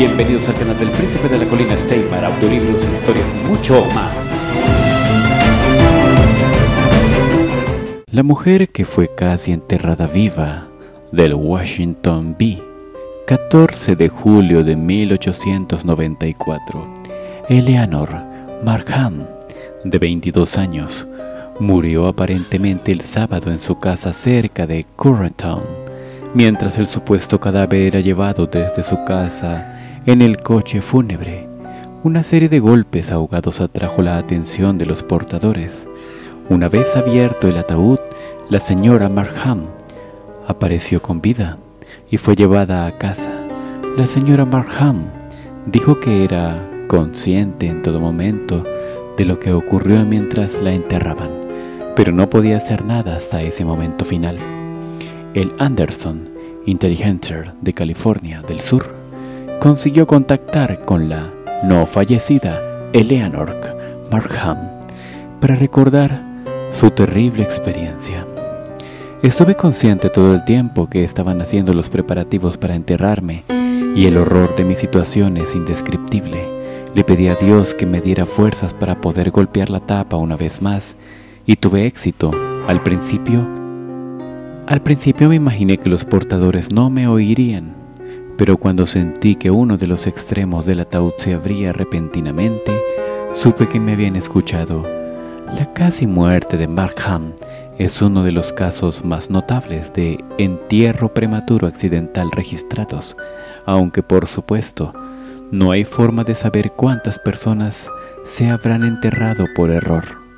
Bienvenidos al canal del Príncipe de la Colina Stay para audiolibros, historias mucho más. La mujer que fue casi enterrada viva del Washington B. 14 de julio de 1894. Eleanor Markham, de 22 años, murió aparentemente el sábado en su casa cerca de Curretown, mientras el supuesto cadáver era llevado desde su casa en el coche fúnebre. Una serie de golpes ahogados atrajo la atención de los portadores. Una vez abierto el ataúd, la señora Markham apareció con vida y fue llevada a casa. La señora Markham dijo que era consciente en todo momento de lo que ocurrió mientras la enterraban, pero no podía hacer nada hasta ese momento final. El Anderson Intelligencer de California del Sur consiguió contactar con la no fallecida Eleanor Markham para recordar su terrible experiencia. Estuve consciente todo el tiempo que estaban haciendo los preparativos para enterrarme y el horror de mi situación es indescriptible. Le pedí a Dios que me diera fuerzas para poder golpear la tapa una vez más y tuve éxito. Al principio, al principio me imaginé que los portadores no me oirían, pero cuando sentí que uno de los extremos del ataúd se abría repentinamente, supe que me habían escuchado. La casi muerte de Markham es uno de los casos más notables de entierro prematuro accidental registrados, aunque por supuesto no hay forma de saber cuántas personas se habrán enterrado por error.